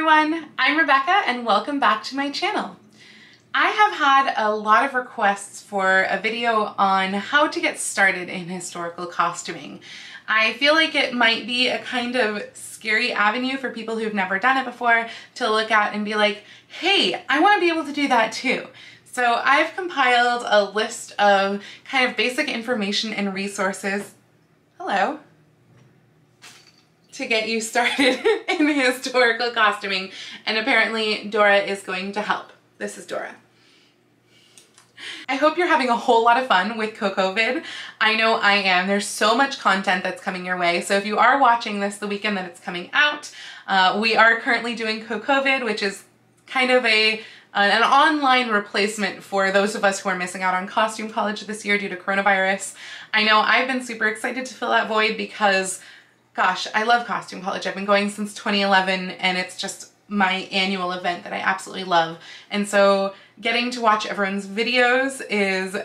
everyone, I'm Rebecca and welcome back to my channel. I have had a lot of requests for a video on how to get started in historical costuming. I feel like it might be a kind of scary avenue for people who've never done it before to look at and be like, hey, I want to be able to do that too. So I've compiled a list of kind of basic information and resources. Hello to get you started in historical costuming and apparently Dora is going to help. This is Dora. I hope you're having a whole lot of fun with CoCovid. I know I am. There's so much content that's coming your way. So if you are watching this the weekend that it's coming out, uh, we are currently doing CoCovid, which is kind of a an online replacement for those of us who are missing out on costume college this year due to coronavirus. I know I've been super excited to fill that void because gosh, I love Costume College. I've been going since 2011 and it's just my annual event that I absolutely love. And so getting to watch everyone's videos is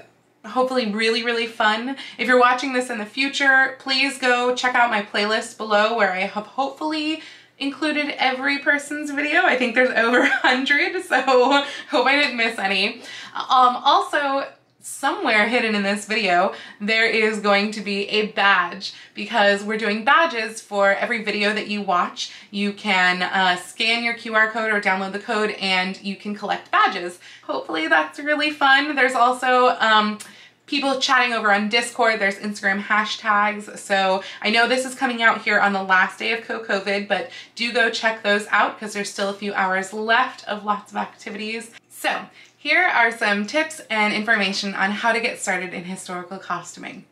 hopefully really, really fun. If you're watching this in the future, please go check out my playlist below where I have hopefully included every person's video. I think there's over hundred, so hope I didn't miss any. Um, also, somewhere hidden in this video, there is going to be a badge because we're doing badges for every video that you watch. You can uh, scan your QR code or download the code and you can collect badges. Hopefully that's really fun. There's also um, people chatting over on Discord, there's Instagram hashtags. So I know this is coming out here on the last day of CoCovid, but do go check those out because there's still a few hours left of lots of activities. So here are some tips and information on how to get started in historical costuming.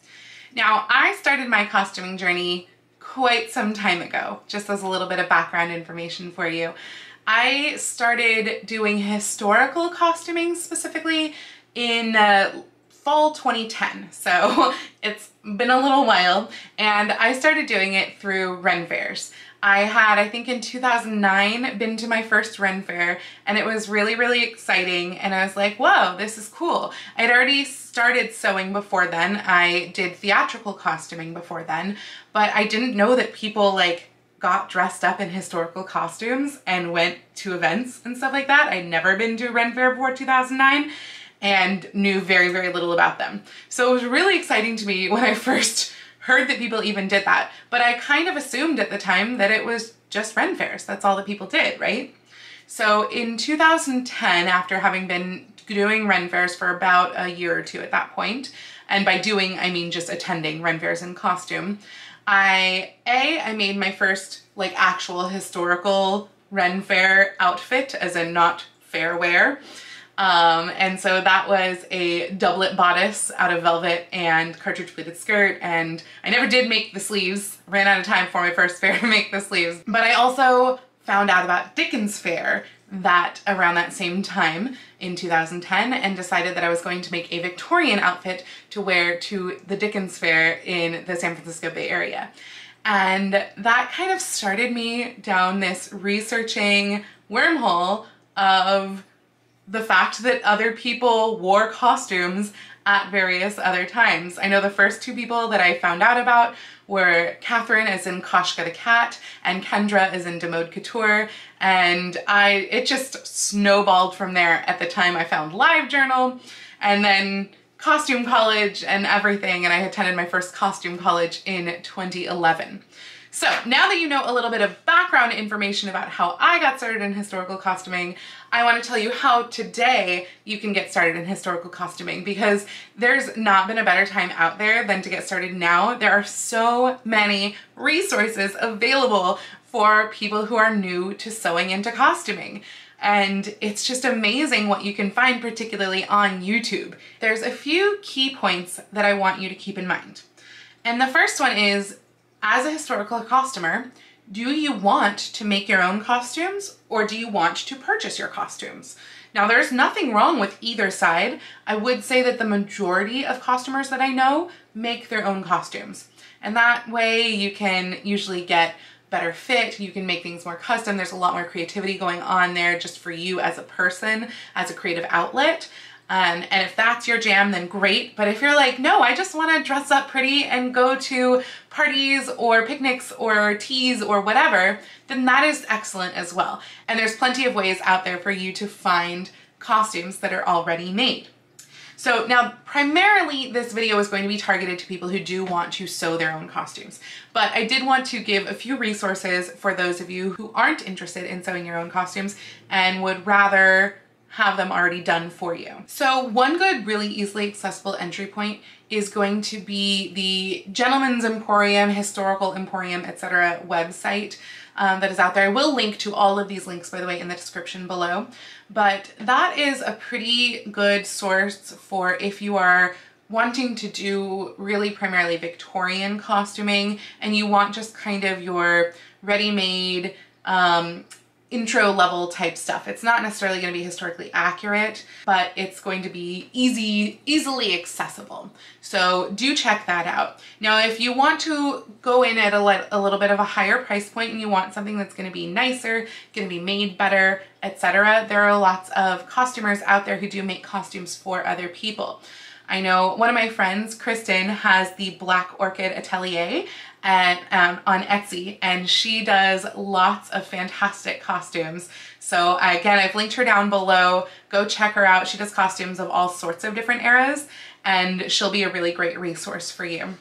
Now, I started my costuming journey quite some time ago, just as a little bit of background information for you. I started doing historical costuming specifically in uh, fall 2010, so it's been a little while, and I started doing it through Ren fairs. I had, I think in 2009, been to my first Ren Fair and it was really, really exciting. And I was like, whoa, this is cool. I'd already started sewing before then. I did theatrical costuming before then, but I didn't know that people like got dressed up in historical costumes and went to events and stuff like that. I'd never been to a Ren Fair before 2009 and knew very, very little about them. So it was really exciting to me when I first heard that people even did that, but I kind of assumed at the time that it was just Ren fairs. That's all that people did, right? So in 2010, after having been doing Ren fairs for about a year or two at that point, and by doing, I mean just attending Ren fairs in costume, I, A, I made my first like actual historical Ren fair outfit, as in not fair wear. Um, and so that was a doublet bodice out of velvet and cartridge pleated skirt. And I never did make the sleeves, ran out of time for my first fair to make the sleeves. But I also found out about Dickens Fair that around that same time in 2010 and decided that I was going to make a Victorian outfit to wear to the Dickens Fair in the San Francisco Bay Area. And that kind of started me down this researching wormhole of the fact that other people wore costumes at various other times. I know the first two people that I found out about were Catherine as in Koshka the Cat and Kendra as in Demode Couture and I it just snowballed from there at the time I found Live Journal and then costume college and everything and I attended my first costume college in 2011. So now that you know a little bit of background information about how I got started in historical costuming, I want to tell you how today you can get started in historical costuming because there's not been a better time out there than to get started now. There are so many resources available for people who are new to sewing into costuming and it's just amazing what you can find particularly on YouTube. There's a few key points that I want you to keep in mind. And the first one is as a historical costumer, do you want to make your own costumes or do you want to purchase your costumes? Now there's nothing wrong with either side. I would say that the majority of costumers that I know make their own costumes. And that way you can usually get better fit, you can make things more custom, there's a lot more creativity going on there just for you as a person, as a creative outlet. Um, and if that's your jam, then great. But if you're like, no, I just want to dress up pretty and go to parties or picnics or teas or whatever, then that is excellent as well. And there's plenty of ways out there for you to find costumes that are already made. So now primarily this video is going to be targeted to people who do want to sew their own costumes, but I did want to give a few resources for those of you who aren't interested in sewing your own costumes and would rather have them already done for you. So one good, really easily accessible entry point is going to be the Gentleman's Emporium, Historical Emporium, etc. website um, that is out there. I will link to all of these links, by the way, in the description below. But that is a pretty good source for if you are wanting to do really primarily Victorian costuming and you want just kind of your ready-made um, intro level type stuff. It's not necessarily going to be historically accurate, but it's going to be easy, easily accessible. So do check that out. Now, if you want to go in at a, a little bit of a higher price point and you want something that's going to be nicer, going to be made better, etc., there are lots of costumers out there who do make costumes for other people. I know one of my friends, Kristen, has the Black Orchid Atelier and um, on Etsy and she does lots of fantastic costumes. So again, I've linked her down below. Go check her out. She does costumes of all sorts of different eras and she'll be a really great resource for you.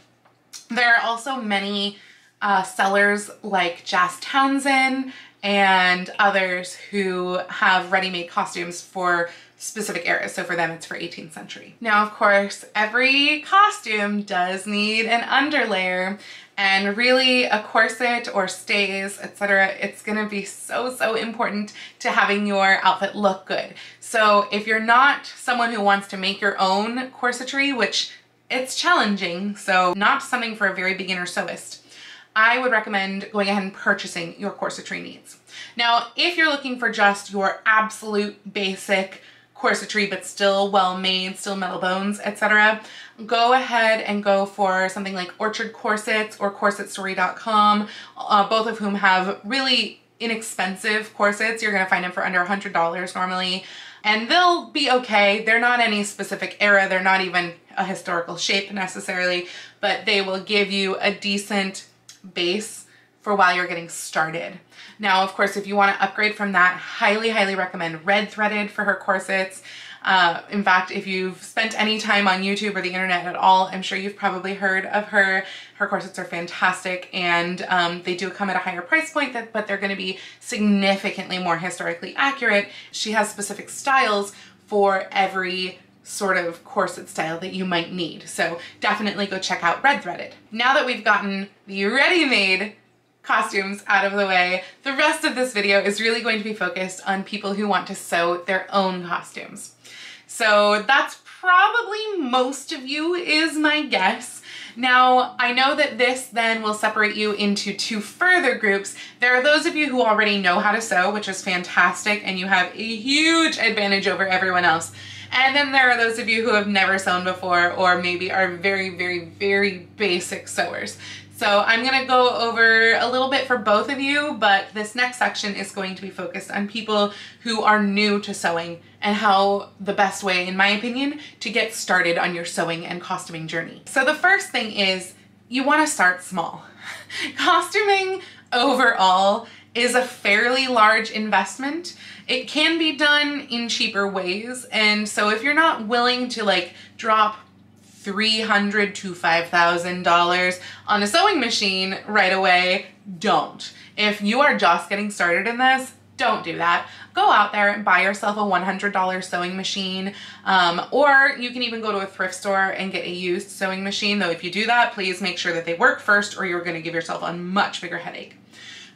There are also many uh, sellers like Jas Townsend and others who have ready-made costumes for specific eras. So for them, it's for 18th century. Now, of course, every costume does need an underlayer and really a corset or stays, etc. It's gonna be so, so important to having your outfit look good. So if you're not someone who wants to make your own corsetry, which it's challenging, so not something for a very beginner sewist, I would recommend going ahead and purchasing your corsetry needs. Now, if you're looking for just your absolute basic corsetry but still well made, still metal bones, etc. Go ahead and go for something like Orchard Corsets or CorsetStory.com, uh, both of whom have really inexpensive corsets. You're gonna find them for under $100 normally and they'll be okay. They're not any specific era. They're not even a historical shape necessarily, but they will give you a decent base for while you're getting started. Now, of course, if you want to upgrade from that, highly, highly recommend Red Threaded for her corsets. Uh, in fact, if you've spent any time on YouTube or the internet at all, I'm sure you've probably heard of her. Her corsets are fantastic and um, they do come at a higher price point, that, but they're going to be significantly more historically accurate. She has specific styles for every sort of corset style that you might need. So definitely go check out Red Threaded. Now that we've gotten the ready-made costumes out of the way, the rest of this video is really going to be focused on people who want to sew their own costumes. So that's probably most of you is my guess. Now, I know that this then will separate you into two further groups. There are those of you who already know how to sew, which is fantastic, and you have a huge advantage over everyone else. And then there are those of you who have never sewn before or maybe are very, very, very basic sewers. So I'm gonna go over a little bit for both of you, but this next section is going to be focused on people who are new to sewing and how the best way, in my opinion, to get started on your sewing and costuming journey. So the first thing is you wanna start small. Costuming overall is a fairly large investment. It can be done in cheaper ways. And so if you're not willing to like drop 300 to $5,000 on a sewing machine right away, don't. If you are just getting started in this, don't do that. Go out there and buy yourself a $100 sewing machine, um, or you can even go to a thrift store and get a used sewing machine, though if you do that, please make sure that they work first or you're gonna give yourself a much bigger headache.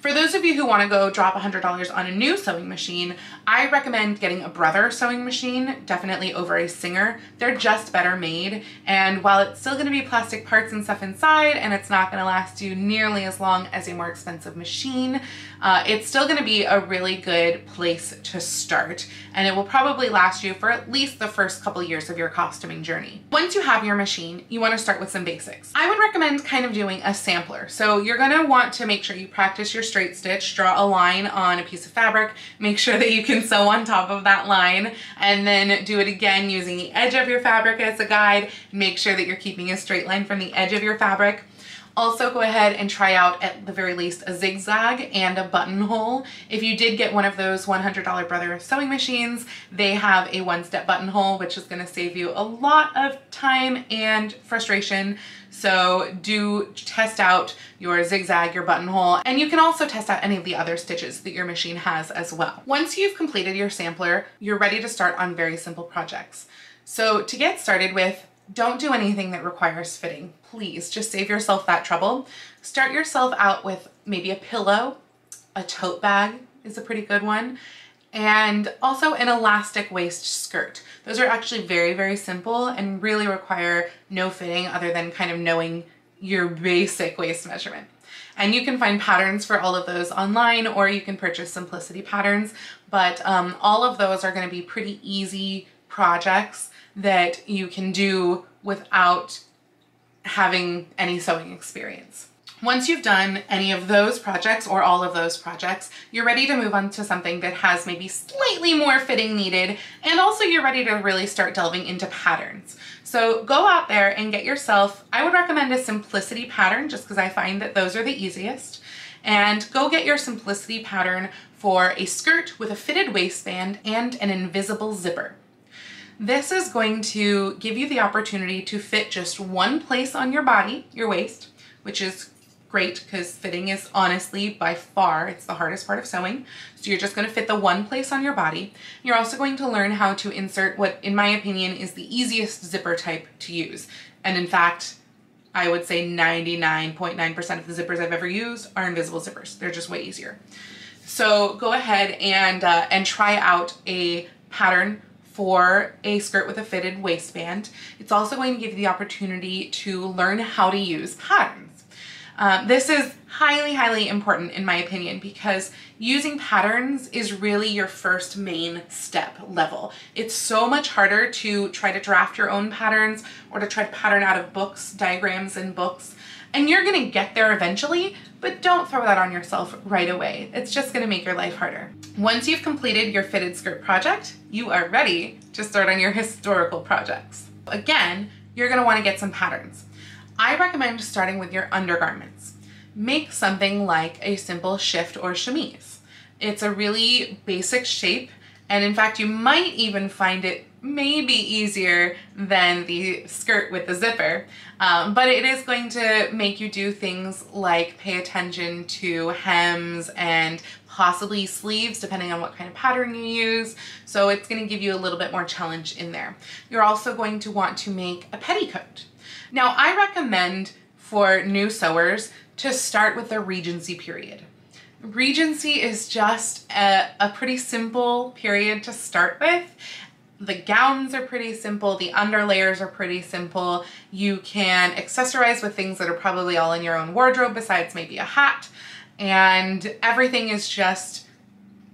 For those of you who want to go drop $100 on a new sewing machine, I recommend getting a Brother sewing machine, definitely over a Singer. They're just better made, and while it's still going to be plastic parts and stuff inside, and it's not going to last you nearly as long as a more expensive machine, uh, it's still gonna be a really good place to start and it will probably last you for at least the first couple years of your costuming journey. Once you have your machine, you wanna start with some basics. I would recommend kind of doing a sampler. So you're gonna want to make sure you practice your straight stitch, draw a line on a piece of fabric, make sure that you can sew on top of that line, and then do it again using the edge of your fabric as a guide. Make sure that you're keeping a straight line from the edge of your fabric. Also go ahead and try out at the very least a zigzag and a buttonhole. If you did get one of those $100 Brother sewing machines, they have a one-step buttonhole, which is gonna save you a lot of time and frustration. So do test out your zigzag, your buttonhole, and you can also test out any of the other stitches that your machine has as well. Once you've completed your sampler, you're ready to start on very simple projects. So to get started with, don't do anything that requires fitting. Please just save yourself that trouble. Start yourself out with maybe a pillow, a tote bag is a pretty good one, and also an elastic waist skirt. Those are actually very, very simple and really require no fitting other than kind of knowing your basic waist measurement. And you can find patterns for all of those online or you can purchase Simplicity patterns, but um, all of those are gonna be pretty easy projects that you can do without having any sewing experience. Once you've done any of those projects or all of those projects, you're ready to move on to something that has maybe slightly more fitting needed and also you're ready to really start delving into patterns. So go out there and get yourself, I would recommend a simplicity pattern just because I find that those are the easiest. And go get your simplicity pattern for a skirt with a fitted waistband and an invisible zipper. This is going to give you the opportunity to fit just one place on your body, your waist, which is great because fitting is honestly by far, it's the hardest part of sewing. So you're just gonna fit the one place on your body. You're also going to learn how to insert what, in my opinion, is the easiest zipper type to use. And in fact, I would say 99.9% .9 of the zippers I've ever used are invisible zippers. They're just way easier. So go ahead and, uh, and try out a pattern for a skirt with a fitted waistband. It's also going to give you the opportunity to learn how to use patterns. Um, this is highly, highly important in my opinion because using patterns is really your first main step level. It's so much harder to try to draft your own patterns or to try to pattern out of books, diagrams and books, and you're gonna get there eventually, but don't throw that on yourself right away. It's just gonna make your life harder. Once you've completed your fitted skirt project, you are ready to start on your historical projects. Again, you're gonna wanna get some patterns. I recommend starting with your undergarments. Make something like a simple shift or chemise. It's a really basic shape, and in fact, you might even find it maybe easier than the skirt with the zipper, um, but it is going to make you do things like pay attention to hems and possibly sleeves depending on what kind of pattern you use. So it's gonna give you a little bit more challenge in there. You're also going to want to make a petticoat. Now I recommend for new sewers to start with the Regency period. Regency is just a, a pretty simple period to start with the gowns are pretty simple, the underlayers are pretty simple. You can accessorize with things that are probably all in your own wardrobe besides maybe a hat. And everything is just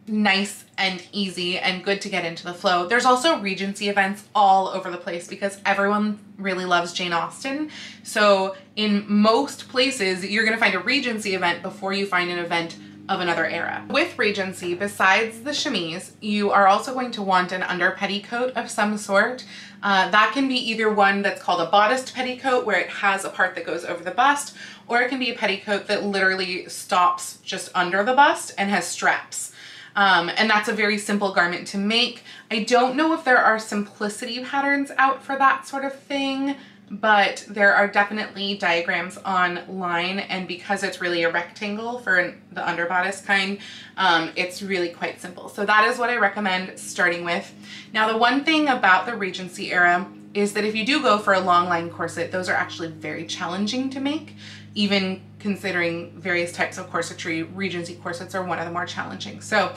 nice and easy and good to get into the flow. There's also Regency events all over the place because everyone really loves Jane Austen. So in most places, you're gonna find a Regency event before you find an event of another era. With Regency, besides the chemise, you are also going to want an under petticoat of some sort. Uh, that can be either one that's called a bodiced petticoat where it has a part that goes over the bust, or it can be a petticoat that literally stops just under the bust and has straps. Um, and that's a very simple garment to make. I don't know if there are simplicity patterns out for that sort of thing but there are definitely diagrams online and because it's really a rectangle for the underbodice kind, um, it's really quite simple. So that is what I recommend starting with. Now the one thing about the Regency era is that if you do go for a long line corset, those are actually very challenging to make. Even considering various types of corsetry, Regency corsets are one of the more challenging. So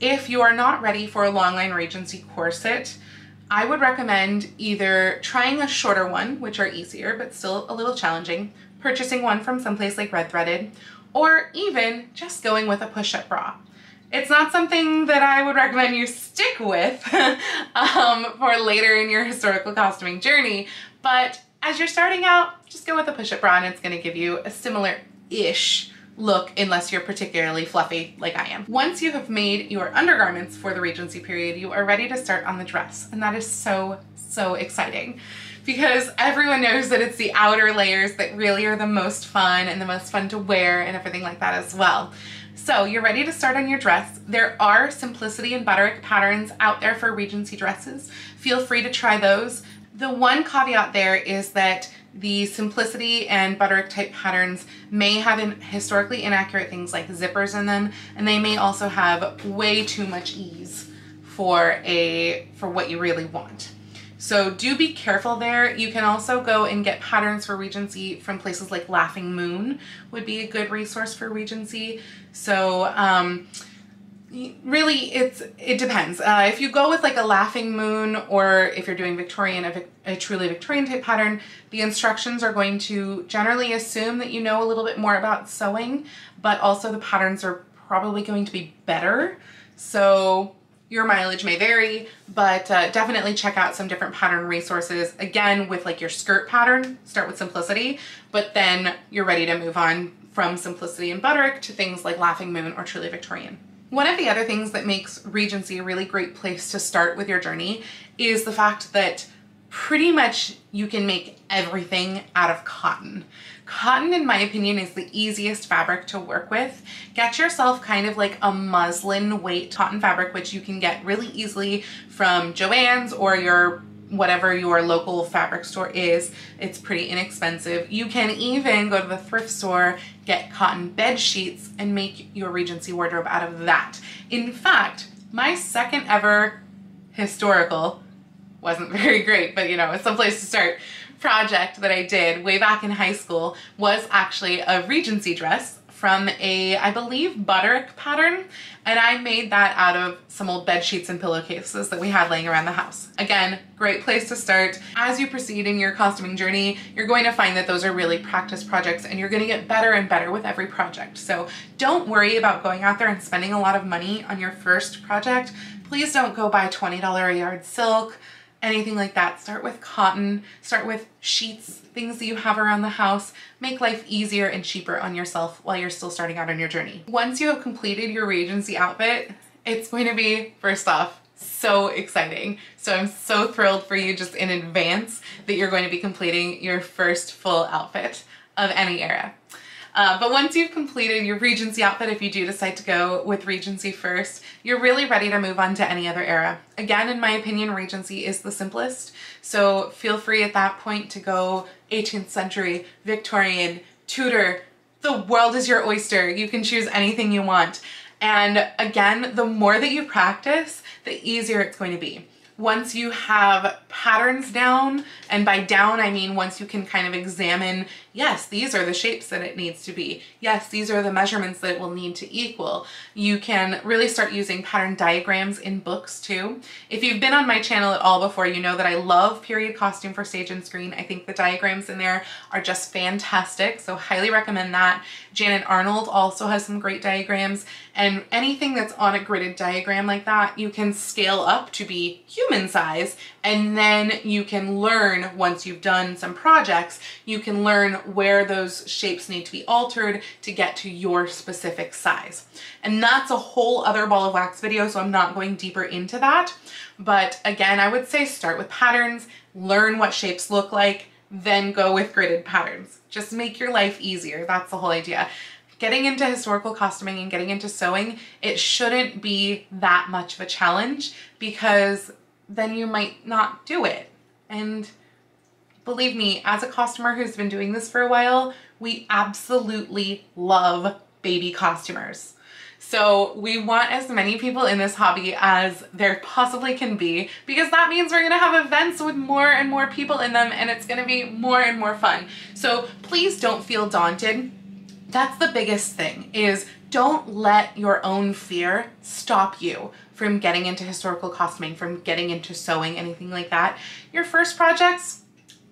if you are not ready for a long line Regency corset, I would recommend either trying a shorter one, which are easier but still a little challenging, purchasing one from someplace like Red Threaded, or even just going with a push-up bra. It's not something that I would recommend you stick with um, for later in your historical costuming journey, but as you're starting out, just go with a push-up bra and it's gonna give you a similar-ish look unless you're particularly fluffy like I am. Once you have made your undergarments for the Regency period, you are ready to start on the dress. And that is so, so exciting because everyone knows that it's the outer layers that really are the most fun and the most fun to wear and everything like that as well. So you're ready to start on your dress. There are Simplicity and Butterick patterns out there for Regency dresses. Feel free to try those. The one caveat there is that the Simplicity and Butterick type patterns may have in historically inaccurate things like zippers in them, and they may also have way too much ease for a for what you really want. So do be careful there. You can also go and get patterns for Regency from places like Laughing Moon would be a good resource for Regency. So um, really it's it depends. Uh, if you go with like a laughing moon or if you're doing Victorian a, a, truly Victorian type pattern the instructions are going to generally assume that you know a little bit more about sewing but also the patterns are probably going to be better. So your mileage may vary but uh, definitely check out some different pattern resources. Again with like your skirt pattern start with simplicity but then you're ready to move on from simplicity and butterick to things like laughing moon or truly Victorian one of the other things that makes Regency a really great place to start with your journey is the fact that pretty much you can make everything out of cotton. Cotton, in my opinion, is the easiest fabric to work with. Get yourself kind of like a muslin weight cotton fabric, which you can get really easily from Joann's or your whatever your local fabric store is. It's pretty inexpensive. You can even go to the thrift store, get cotton bed sheets, and make your Regency wardrobe out of that. In fact, my second ever historical, wasn't very great, but you know, it's some place to start, project that I did way back in high school was actually a Regency dress from a, I believe, Butterick pattern, and I made that out of some old bed sheets and pillowcases that we had laying around the house. Again, great place to start. As you proceed in your costuming journey, you're going to find that those are really practice projects and you're going to get better and better with every project. So don't worry about going out there and spending a lot of money on your first project. Please don't go buy $20 a yard silk anything like that. Start with cotton, start with sheets, things that you have around the house. Make life easier and cheaper on yourself while you're still starting out on your journey. Once you have completed your Regency outfit, it's going to be, first off, so exciting. So I'm so thrilled for you just in advance that you're going to be completing your first full outfit of any era. Uh, but once you've completed your Regency outfit, if you do decide to go with Regency first, you're really ready to move on to any other era. Again, in my opinion, Regency is the simplest. So feel free at that point to go 18th century, Victorian, Tudor, the world is your oyster. You can choose anything you want. And again, the more that you practice, the easier it's going to be once you have patterns down, and by down I mean once you can kind of examine, yes, these are the shapes that it needs to be. Yes, these are the measurements that it will need to equal. You can really start using pattern diagrams in books too. If you've been on my channel at all before, you know that I love period costume for stage and screen. I think the diagrams in there are just fantastic, so highly recommend that. Janet Arnold also has some great diagrams, and anything that's on a gridded diagram like that, you can scale up to be human size and then you can learn once you've done some projects, you can learn where those shapes need to be altered to get to your specific size. And that's a whole other ball of wax video, so I'm not going deeper into that. But again, I would say start with patterns, learn what shapes look like, then go with gridded patterns. Just make your life easier. That's the whole idea getting into historical costuming and getting into sewing, it shouldn't be that much of a challenge because then you might not do it. And believe me, as a costumer who's been doing this for a while, we absolutely love baby costumers. So we want as many people in this hobby as there possibly can be because that means we're gonna have events with more and more people in them and it's gonna be more and more fun. So please don't feel daunted. That's the biggest thing is don't let your own fear stop you from getting into historical costuming, from getting into sewing, anything like that. Your first projects,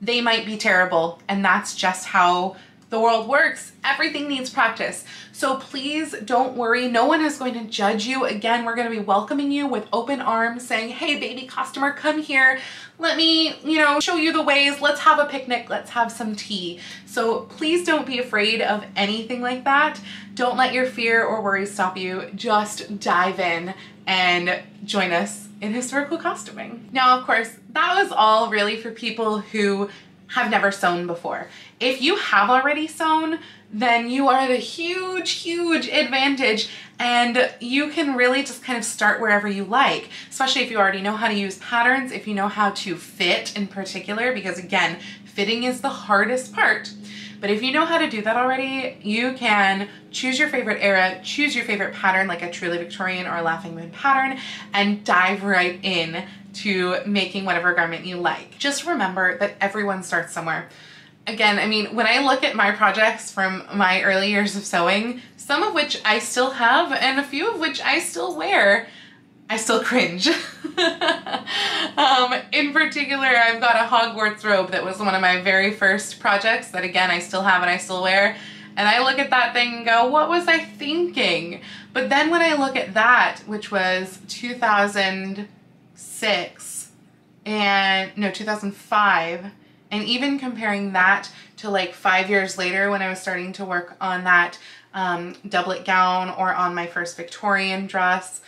they might be terrible and that's just how the world works. Everything needs practice. So please don't worry. No one is going to judge you. Again, we're going to be welcoming you with open arms saying, hey, baby costumer, come here. Let me, you know, show you the ways. Let's have a picnic. Let's have some tea. So please don't be afraid of anything like that. Don't let your fear or worries stop you. Just dive in and join us in historical costuming. Now, of course, that was all really for people who have never sewn before. If you have already sewn, then you are at a huge, huge advantage and you can really just kind of start wherever you like, especially if you already know how to use patterns, if you know how to fit in particular, because again, fitting is the hardest part. But if you know how to do that already, you can choose your favorite era, choose your favorite pattern like a truly Victorian or a Laughing Moon pattern, and dive right in to making whatever garment you like. Just remember that everyone starts somewhere again, I mean, when I look at my projects from my early years of sewing, some of which I still have and a few of which I still wear, I still cringe. um, in particular, I've got a Hogwarts robe that was one of my very first projects that again, I still have and I still wear. And I look at that thing and go, what was I thinking? But then when I look at that, which was 2006 and no, 2005, and even comparing that to like five years later when I was starting to work on that um, doublet gown or on my first Victorian dress,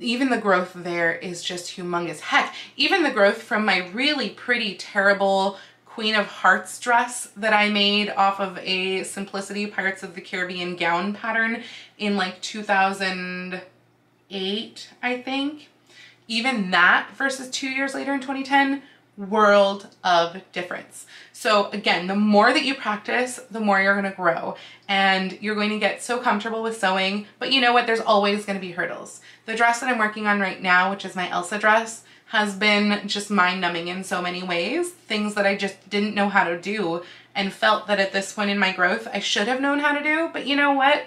even the growth there is just humongous. Heck, even the growth from my really pretty, terrible Queen of Hearts dress that I made off of a Simplicity Pirates of the Caribbean gown pattern in like 2008, I think. Even that versus two years later in 2010 world of difference. So again, the more that you practice, the more you're gonna grow. And you're going to get so comfortable with sewing, but you know what, there's always gonna be hurdles. The dress that I'm working on right now, which is my Elsa dress, has been just mind numbing in so many ways, things that I just didn't know how to do and felt that at this point in my growth, I should have known how to do, but you know what?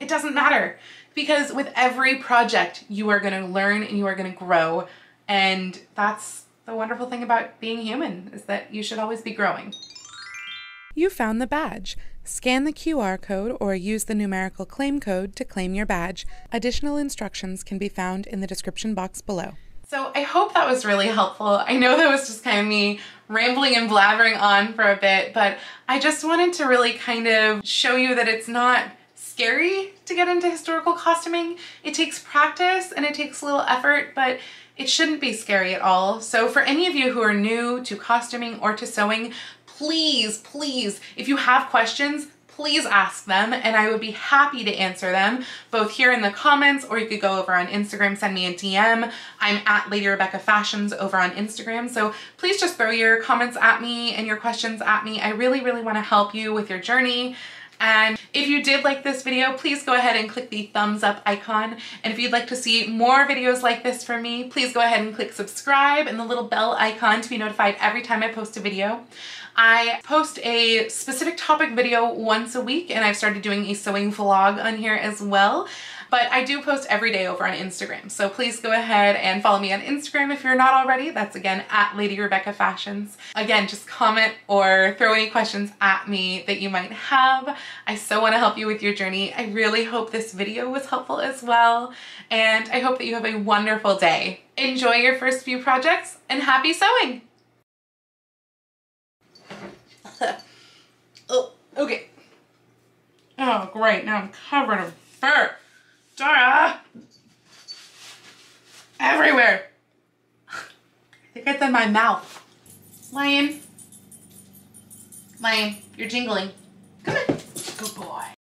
It doesn't matter. Because with every project, you are gonna learn and you are gonna grow. And that's the wonderful thing about being human is that you should always be growing. You found the badge. Scan the QR code or use the numerical claim code to claim your badge. Additional instructions can be found in the description box below. So I hope that was really helpful. I know that was just kind of me rambling and blabbering on for a bit, but I just wanted to really kind of show you that it's not scary to get into historical costuming. It takes practice and it takes a little effort, but it shouldn't be scary at all. So for any of you who are new to costuming or to sewing, please, please, if you have questions, please ask them and I would be happy to answer them both here in the comments or you could go over on Instagram, send me a DM. I'm at Lady Rebecca Fashions over on Instagram. So please just throw your comments at me and your questions at me. I really, really want to help you with your journey. And if you did like this video, please go ahead and click the thumbs up icon. And if you'd like to see more videos like this from me, please go ahead and click subscribe and the little bell icon to be notified every time I post a video. I post a specific topic video once a week and I've started doing a sewing vlog on here as well. But I do post every day over on Instagram. So please go ahead and follow me on Instagram if you're not already. That's again at Lady Rebecca Fashions. Again, just comment or throw any questions at me that you might have. I so want to help you with your journey. I really hope this video was helpful as well. And I hope that you have a wonderful day. Enjoy your first few projects and happy sewing! oh, okay. Oh, great. Now I'm covered in fur. Dora! Everywhere! I think it's in my mouth. Lion. Lion, you're jingling. Come on. Good boy.